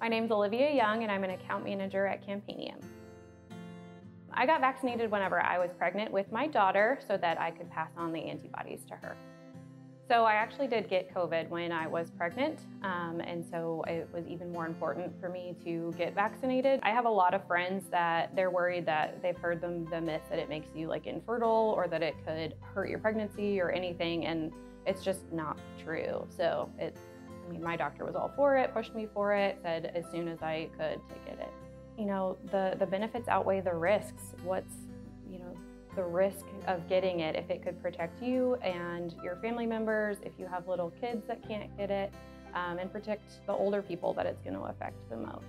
My name's Olivia Young and I'm an account manager at Campanium. I got vaccinated whenever I was pregnant with my daughter so that I could pass on the antibodies to her. So I actually did get COVID when I was pregnant, um, and so it was even more important for me to get vaccinated. I have a lot of friends that they're worried that they've heard them the myth that it makes you like infertile or that it could hurt your pregnancy or anything, and it's just not true. So it, I mean, my doctor was all for it, pushed me for it, said as soon as I could to get it. You know, the the benefits outweigh the risks. What's you know the risk of getting it if it could protect you and your family members, if you have little kids that can't get it, um, and protect the older people that it's going to affect the most.